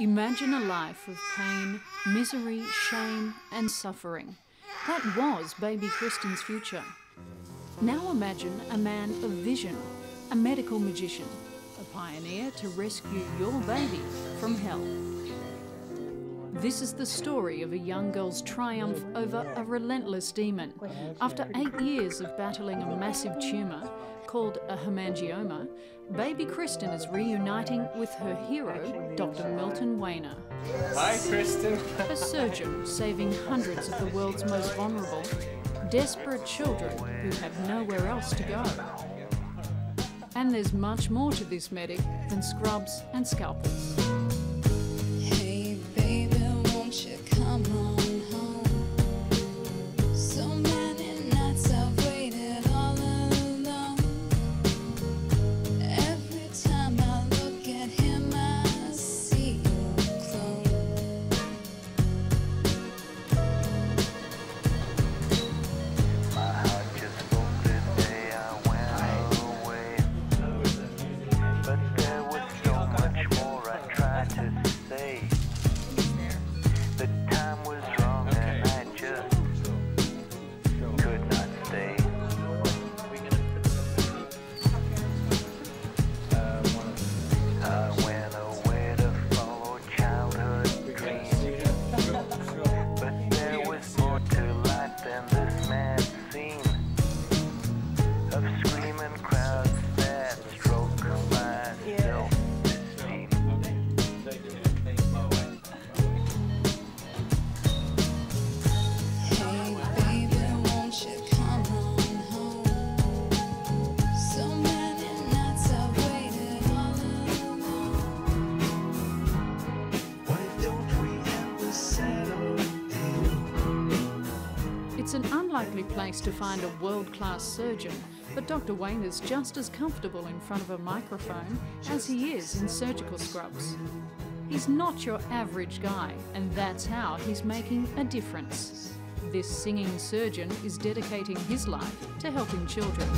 Imagine a life of pain, misery, shame, and suffering. That was baby Kristen's future. Now imagine a man of vision, a medical magician, a pioneer to rescue your baby from hell. This is the story of a young girl's triumph over a relentless demon. After eight years of battling a massive tumour called a hemangioma, baby Kristen is reuniting with her hero, Dr. Milton Waner. Hi, Kristen. A surgeon saving hundreds of the world's most vulnerable, desperate children who have nowhere else to go. And there's much more to this medic than scrubs and scalpels. It's an unlikely place to find a world class surgeon, but Dr. Waner is just as comfortable in front of a microphone as he is in surgical scrubs. He's not your average guy, and that's how he's making a difference. This singing surgeon is dedicating his life to helping children.